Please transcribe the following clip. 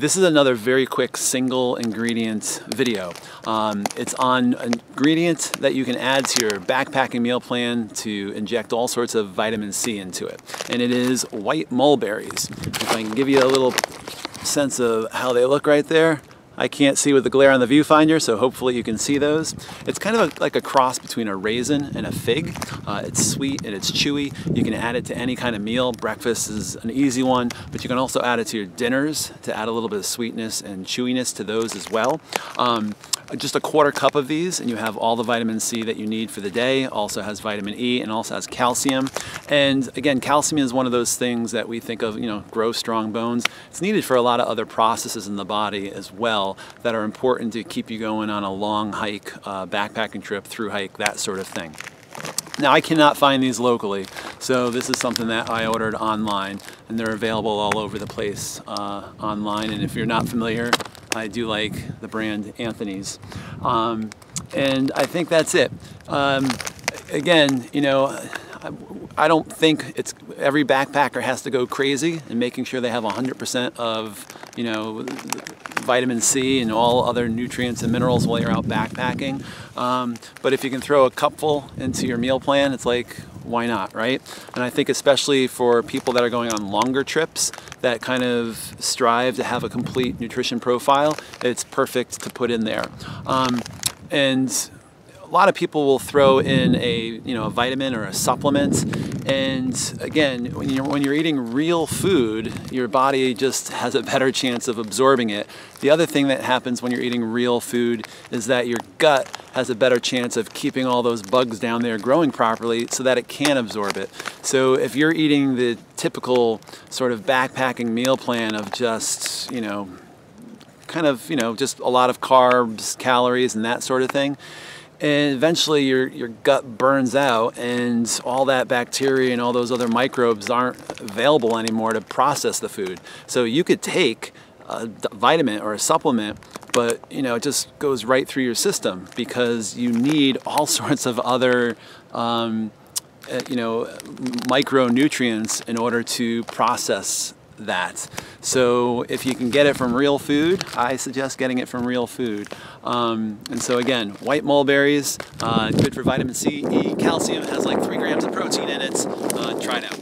This is another very quick single ingredient video. Um, it's on an ingredient that you can add to your backpacking meal plan to inject all sorts of vitamin C into it. And it is white mulberries. If I can give you a little sense of how they look right there. I can't see with the glare on the viewfinder, so hopefully you can see those. It's kind of a, like a cross between a raisin and a fig. Uh, it's sweet and it's chewy. You can add it to any kind of meal. Breakfast is an easy one, but you can also add it to your dinners to add a little bit of sweetness and chewiness to those as well. Um, just a quarter cup of these and you have all the vitamin C that you need for the day. Also has vitamin E and also has calcium. And again, calcium is one of those things that we think of, you know, grow strong bones. It's needed for a lot of other processes in the body as well that are important to keep you going on a long hike, uh, backpacking trip, through hike, that sort of thing. Now I cannot find these locally, so this is something that I ordered online and they're available all over the place uh, online. And if you're not familiar, I do like the brand Anthony's. Um, and I think that's it. Um, again, you know, I, I don't think it's every backpacker has to go crazy and making sure they have 100% of, you know, vitamin C and all other nutrients and minerals while you're out backpacking. Um, but if you can throw a cupful into your meal plan, it's like, why not, right? And I think especially for people that are going on longer trips that kind of strive to have a complete nutrition profile, it's perfect to put in there. Um, and lot of people will throw in a you know a vitamin or a supplement. And again when you're when you're eating real food your body just has a better chance of absorbing it. The other thing that happens when you're eating real food is that your gut has a better chance of keeping all those bugs down there growing properly so that it can absorb it. So if you're eating the typical sort of backpacking meal plan of just you know kind of you know just a lot of carbs calories and that sort of thing and eventually your, your gut burns out and all that bacteria and all those other microbes aren't available anymore to process the food. So you could take a vitamin or a supplement but you know it just goes right through your system because you need all sorts of other um, eh, you know micronutrients in order to process that. So if you can get it from real food, I suggest getting it from real food. Um, and so again, white mulberries, uh, good for vitamin C, E, calcium, has like three grams of protein in it. Uh, try it out.